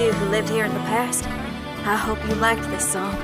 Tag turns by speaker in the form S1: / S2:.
S1: you who lived here in the past. I hope you liked this song.